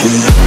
Yeah.